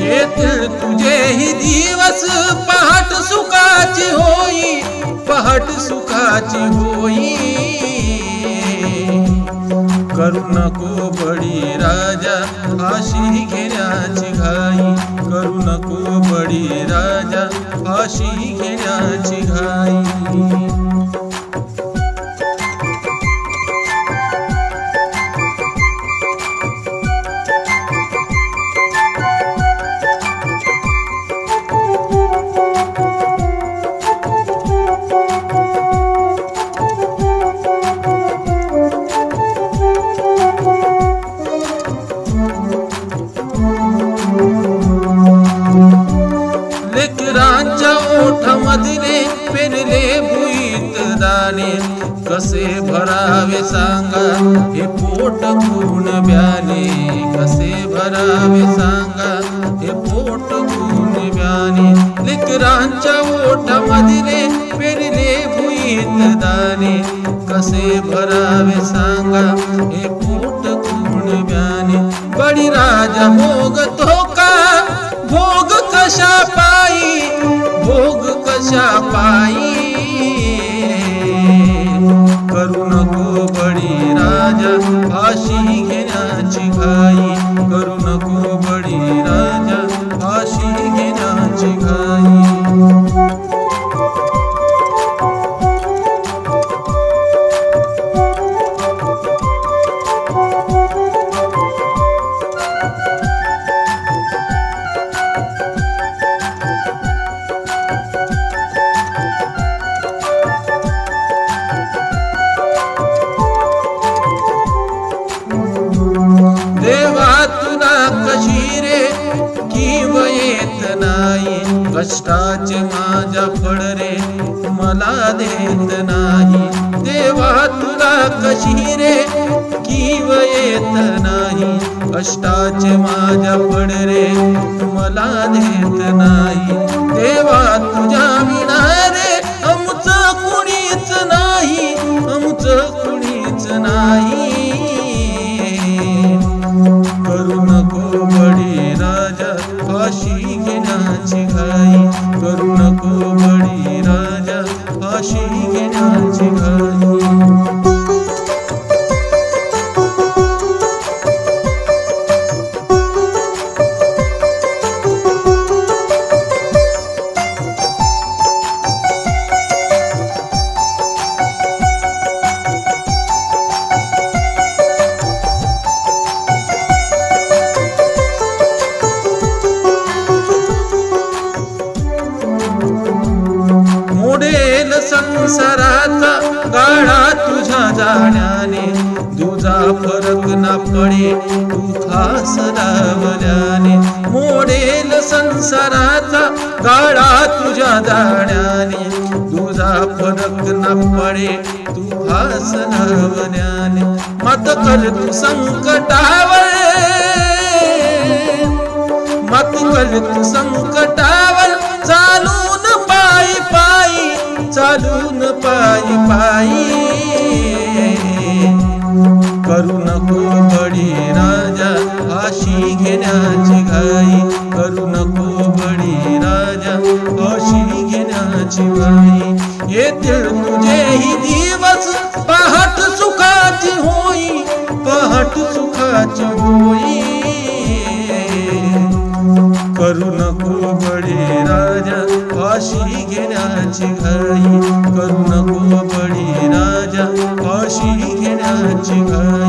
येतील तुझेही दिवस पहाट सुखाची होई पहाट सुखाची होई. करू नको बडी राजा आशी घेण्याची घाई. करू नको बडी राजा आशी घेण्याची ओठामधले पेरले भुईत दाणे कसे भरावे सांगा हे पोट गुण ब्याने कसे भरावे सांगा हे पोट गुण ब्याने लेकरांच्या ओठामधले पेरले भुईत दाणे कसे भरावे करू नको बडी राजा फाशी कष्टाचे माझ्या फळ रे मला देत नाही. देवा तुला कशी रे? किव येत नाही. कष्टाचे माझ्या फळ रे मला देत नाही. संसाराचा गाळा तुझ्या जाण्याने तुझा फरक ना पडे तू खास लावल्याने मोडेल संसाराचा गाळा तुझ्या जाण्याने तुझा फरक ना पडे तू खास लावल्याने मत कर तू संकटावर. मत कर तू संकटावर. चालू पायी पायी. करू नको बडी राजा फाशी घेण्याची घाई. करू नको बडी राजा फाशी घेण्याची घाई. येतील तुझेही दिवस पहाट सुखाची होई पहाट सुखाची होई. करू नको बडी राजा फाशी घेण्याची घाई. पडि राजा काशी घेण्याची घर.